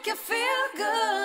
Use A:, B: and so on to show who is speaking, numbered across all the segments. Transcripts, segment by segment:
A: make you feel good.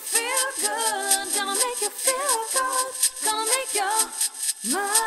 A: feel good, gonna make you feel good, gonna make your mind.